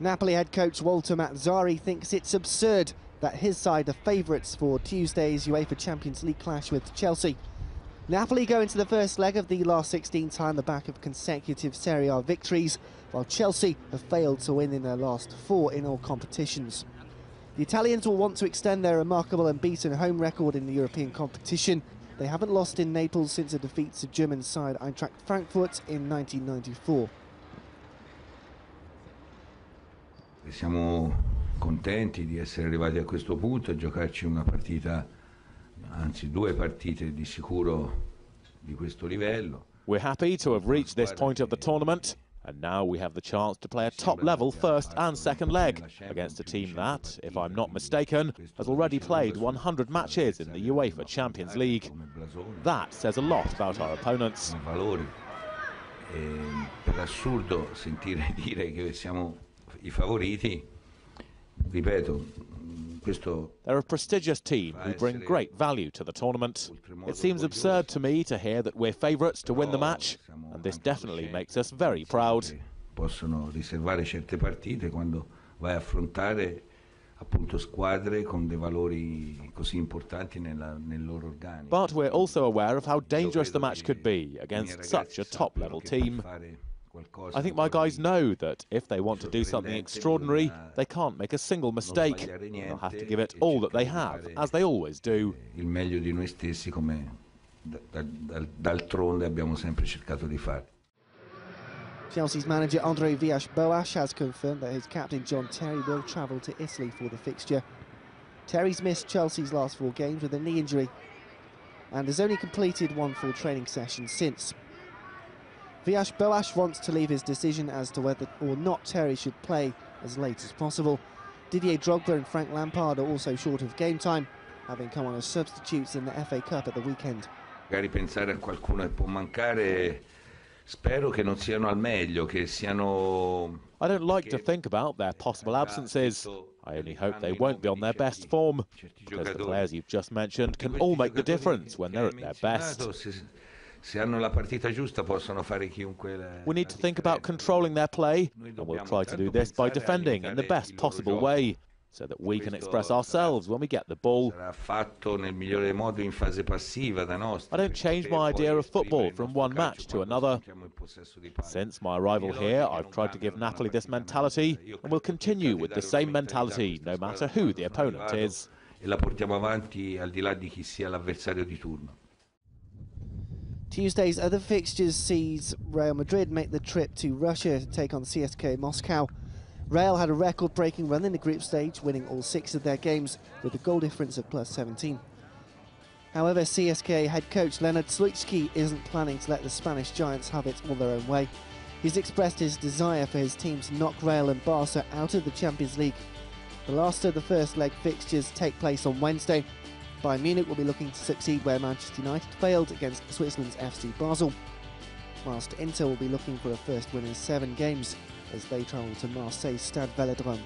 Napoli head coach Walter Mazzarri thinks it's absurd that his side are favourites for Tuesday's UEFA Champions League clash with Chelsea. Napoli go into the first leg of the last 16 time the back of consecutive Serie A victories, while Chelsea have failed to win in their last four in all competitions. The Italians will want to extend their remarkable unbeaten home record in the European competition. They haven't lost in Naples since a defeat to German side Eintracht Frankfurt in 1994. Siamo contenti di essere arrivati a questo punto e giocarci una partita, anzi due partite di sicuro di questo livello. We're happy to have reached this point of the tournament and now we have the chance to play a top-level first and second leg against a team that, if I'm not mistaken, has already played 100 matches in the UEFA Champions League. That says a lot about our opponents. per assurdo sentire dire che siamo i favoriti, ripeto, They're a prestigious team who bring great value to the tournament. It seems absurd to me to hear that we're favourites to win the match, and this definitely makes us very proud. Possono riservare certe partite quando vai a affrontare appunto squadre con dei valori così importanti nella, nel loro organico. But we're also aware of how dangerous the match could be against such a top-level team. I think my guys know that if they want to do something extraordinary, uh, they can't make a single mistake. They'll have to give it all that they have, as they always do. Eh, il meglio di noi stessi come d'altronde abbiamo sempre cercato di fare. Chelsea's manager Andre Villas-Boas has confirmed that his captain John Terry will travel to Italy for the fixture. Terry's missed Chelsea's last four games with a knee injury and has only completed one full training session since. Villas-Boas wants to leave his decision as to whether or not Terry should play as late as possible. Didier Drogba and Frank Lampard are also short of game time, having come on as substitutes in the FA Cup at the weekend. Magari pensare a qualcuno che può mancare, spero che non siano al meglio, che siano... I don't like to think about their possible absences. I only hope they won't be on their best form, because the players you've just mentioned can all make the difference when they're at their best. Se hanno la partita giusta possono fare chiunque. We need to think about controlling their play, and we'll try to do this by defending in the best possible way, so that we can express ourselves when we get the ball. I don't change my idea of football from one match to another. Since my arrival here, I've tried to give Napoli this mentality, and will continue with the same mentality, no matter who the opponent is. E la portiamo avanti al di là di chi sia l'avversario di turno. Tuesday's other fixtures sees Real Madrid make the trip to Russia to take on CSKA Moscow. Real had a record-breaking run in the group stage, winning all six of their games with a goal difference of plus 17. However, CSKA head coach Leonid Slutsky isn't planning to let the Spanish Giants have it all their own way. He's expressed his desire for his team to knock Real and Barca out of the Champions League. The last of the first leg fixtures take place on Wednesday, Bayern Munich will be looking to succeed where Manchester United failed against Switzerland's FC Basel, whilst Inter will be looking for a first win in seven games as they travel to Marseille's Stade Velodrome.